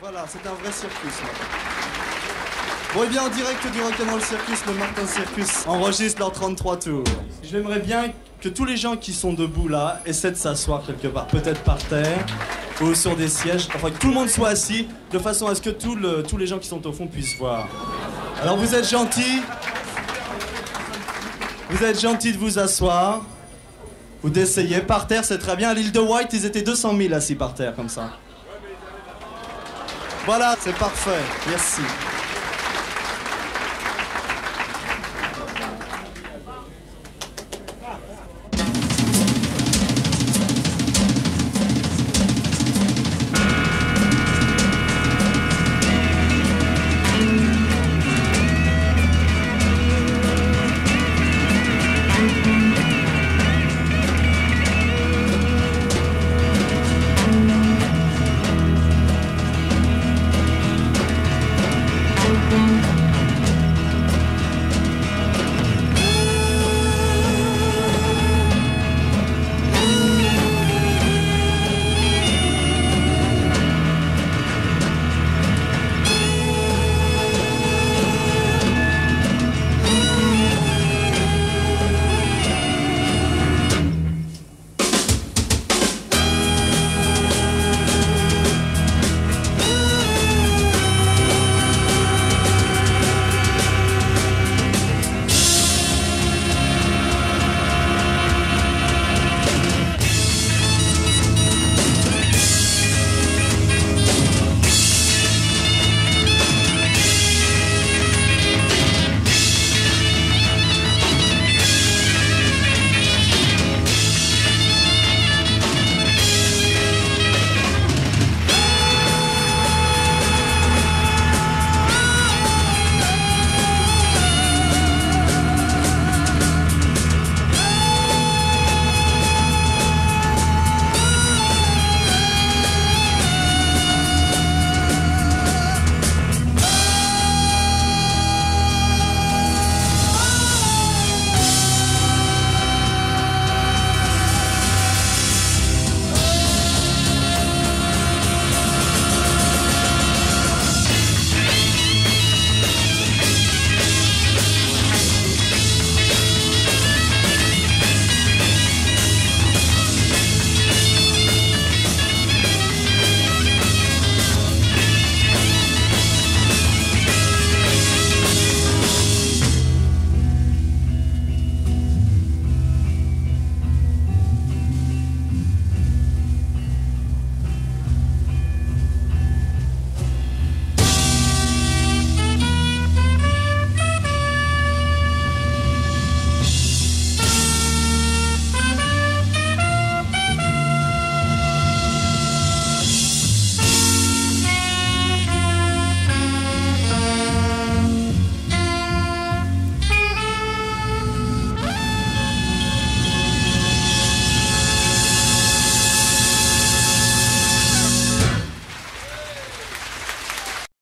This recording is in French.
Voilà, c'est un vrai circus. là. Bon, et bien en direct du Rock'n'Roll Circus, le Martin Circus enregistre leurs 33 tours. J'aimerais bien que tous les gens qui sont debout là essaient de s'asseoir quelque part, peut-être par terre ou sur des sièges, enfin que tout le monde soit assis de façon à ce que tous les gens qui sont au fond puissent voir. Alors vous êtes gentils, vous êtes gentils de vous asseoir ou d'essayer. Par terre, c'est très bien. À l'île de White, ils étaient 200 000 assis par terre comme ça. Voilà, c'est parfait. Merci.